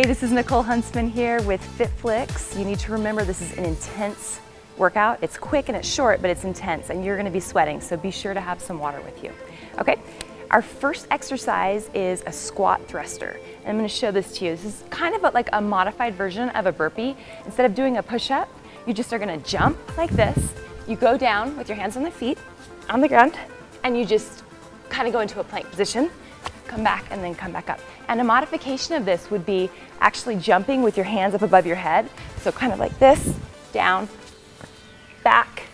Hey, this is Nicole Huntsman here with FitFlicks. You need to remember this is an intense workout. It's quick and it's short, but it's intense and you're gonna be sweating, so be sure to have some water with you. Okay, our first exercise is a squat thruster. And I'm gonna show this to you. This is kind of like a modified version of a burpee. Instead of doing a push-up, you just are gonna jump like this. You go down with your hands on the feet, on the ground, and you just kind of go into a plank position come back and then come back up. And a modification of this would be actually jumping with your hands up above your head. So kind of like this, down, back,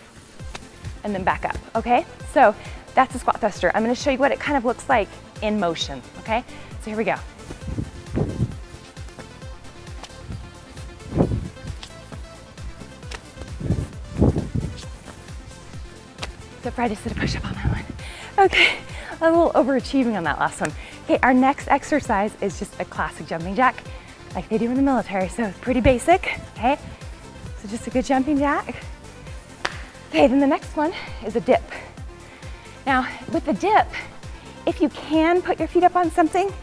and then back up, okay? So that's a squat thruster. I'm gonna show you what it kind of looks like in motion, okay? So here we go. So Friday did a push-up on that one. Okay, a little overachieving on that last one. Okay, our next exercise is just a classic jumping jack like they do in the military. So pretty basic, okay? So just a good jumping jack. Okay, then the next one is a dip. Now, with the dip, if you can put your feet up on something,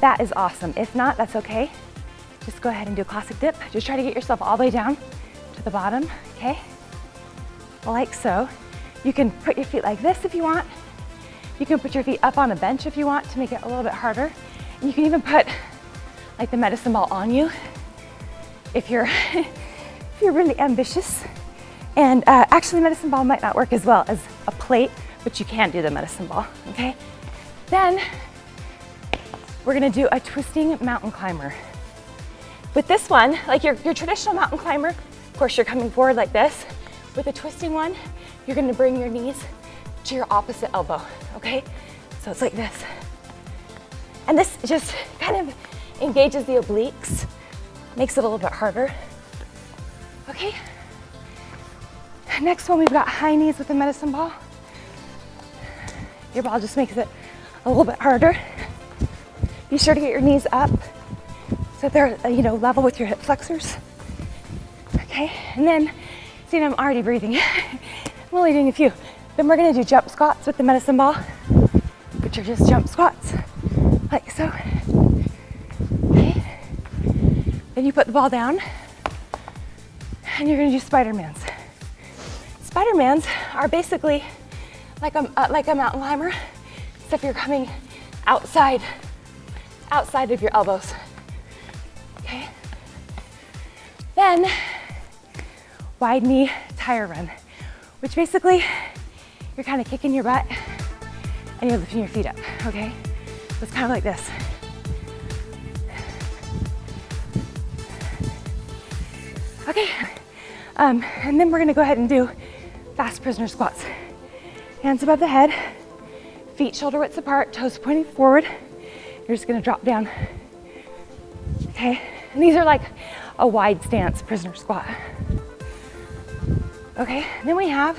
that is awesome. If not, that's okay. Just go ahead and do a classic dip. Just try to get yourself all the way down to the bottom, okay? Like so. You can put your feet like this if you want. You can put your feet up on a bench if you want to make it a little bit harder. And you can even put like the medicine ball on you if you're, if you're really ambitious. And uh, actually medicine ball might not work as well as a plate, but you can do the medicine ball, okay? Then we're gonna do a twisting mountain climber. With this one, like your, your traditional mountain climber, of course you're coming forward like this. With a twisting one, you're gonna bring your knees to your opposite elbow, okay? So it's like this. And this just kind of engages the obliques, makes it a little bit harder. Okay. Next one, we've got high knees with the medicine ball. Your ball just makes it a little bit harder. Be sure to get your knees up so they're, uh, you know, level with your hip flexors. Okay, and then, see, I'm already breathing. I'm only doing a few. Then we're gonna do jump squats with the medicine ball, which are just jump squats, like so. Okay. Then you put the ball down, and you're gonna do Spider-Mans. Spider-Mans are basically like a, uh, like a mountain climber, except you're coming outside, outside of your elbows. Okay. Then, wide knee tire run, which basically you're kind of kicking your butt and you're lifting your feet up, okay? So it's kind of like this. Okay, um, and then we're gonna go ahead and do fast prisoner squats. Hands above the head, feet shoulder widths apart, toes pointing forward. You're just gonna drop down. Okay, and these are like a wide stance prisoner squat. Okay, then we have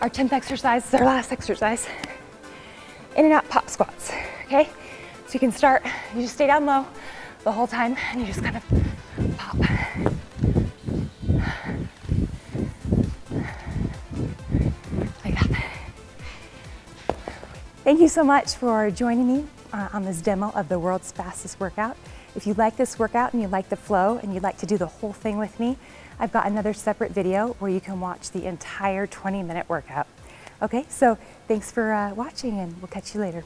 our 10th exercise is our last exercise. In and out pop squats, okay? So you can start, you just stay down low the whole time and you just kind of pop. Like that. Thank you so much for joining me uh, on this demo of the world's fastest workout. If you like this workout and you like the flow and you'd like to do the whole thing with me, I've got another separate video where you can watch the entire 20 minute workout. Okay, so thanks for uh, watching and we'll catch you later.